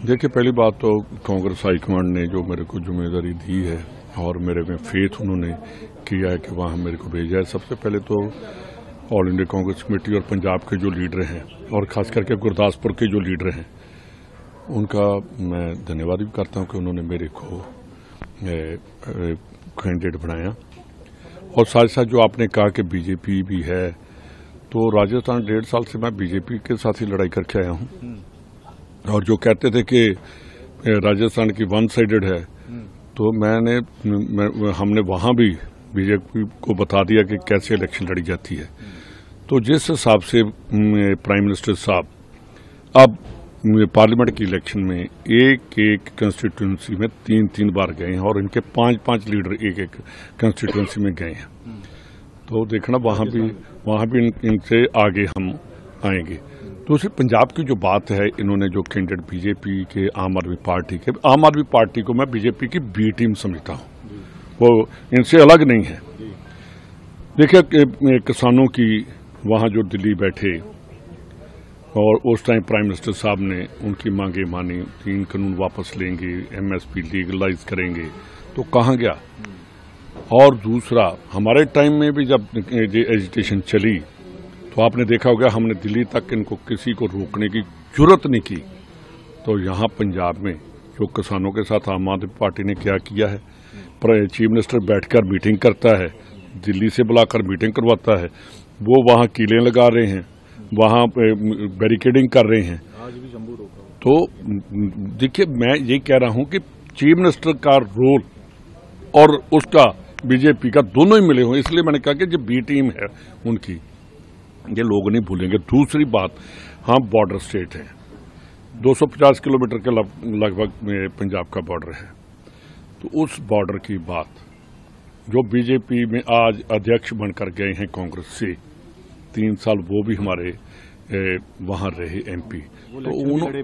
देखिए, पहली बात तो कांग्रेस हाईकमांड ने जो मेरे को ज़िम्मेदारी दी है और मेरे में फेथ उन्होंने किया है कि वहाँ मेरे को भेजा है। सबसे पहले तो ऑल इंडिया कांग्रेस कमेटी और पंजाब के जो लीडर हैं और खास करके गुरदासपुर के जो लीडर हैं, उनका मैं धन्यवाद भी करता हूँ कि उन्होंने मेरे को कैंडिडेट बनाया। और साथ साथ जो आपने कहा कि बीजेपी भी है तो राजस्थान डेढ़ साल से मैं बीजेपी के साथ ही लड़ाई करके आया हूँ। और जो कहते थे कि राजस्थान की वन साइडेड है तो मैंने मैं, हमने वहाँ भी बीजेपी को बता दिया कि कैसे इलेक्शन लड़ी जाती है। तो जिस हिसाब से प्राइम मिनिस्टर साहब अब पार्लियामेंट की इलेक्शन में एक एक कंस्टिट्यूंसी में तीन तीन बार गए हैं और इनके पाँच पाँच लीडर एक एक कंस्टिट्यूंसी में गए हैं। तो देखना वहाँ भी वहाँ भी इनसे आगे हम आएँगे। दूसरी पंजाब की जो बात है, इन्होंने जो कैंडिडेट बीजेपी के आम आदमी पार्टी के, आम आदमी पार्टी को मैं बीजेपी की बी टीम समझता हूँ। वो इनसे अलग नहीं है। देखिए किसानों की वहाँ जो दिल्ली बैठे, और उस टाइम प्राइम मिनिस्टर साहब ने उनकी मांगे मानी, तीन कानून वापस लेंगे एमएसपी लीगलाइज करेंगे तो कहाँ गया? और दूसरा, हमारे टाइम में भी जब एजुटेशन चली तो आपने देखा होगा हमने दिल्ली तक इनको किसी को रोकने की ज़रूरत नहीं की। तो यहाँ पंजाब में जो किसानों के साथ आम आदमी पार्टी ने क्या किया है चीफ मिनिस्टर बैठकर मीटिंग करता है दिल्ली से बुलाकर मीटिंग करवाता है वो वहाँ कीले लगा रहे हैं वहाँ बैरिकेडिंग कर रहे हैं। तो देखिए मैं ये कह रहा हूँ कि चीफ मिनिस्टर का रोल और उसका बीजेपी का दोनों ही मिले हुए इसलिए मैंने कहा कि जो बी टीम है उनकी ये लोग नहीं भूलेंगे। दूसरी बात हम बॉर्डर स्टेट हैं। 250 किलोमीटर के लगभग में पंजाब का बॉर्डर है। तो उस बॉर्डर की बात जो बीजेपी में आज अध्यक्ष बनकर गए हैं कांग्रेस से तीन साल वो भी हमारे वहाँ रहे एमपी तो उन्होंने